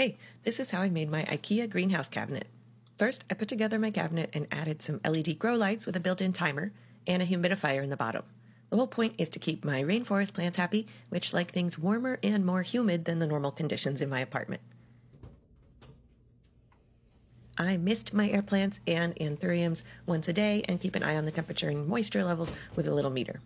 Hey, this is how I made my IKEA greenhouse cabinet. First, I put together my cabinet and added some LED grow lights with a built-in timer and a humidifier in the bottom. The whole point is to keep my rainforest plants happy, which like things warmer and more humid than the normal conditions in my apartment. I mist my air plants and anthuriums once a day and keep an eye on the temperature and moisture levels with a little meter.